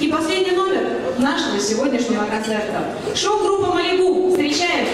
И последний номер нашего сегодняшнего концерта. Шоу-группа «Малибу». Встречаем!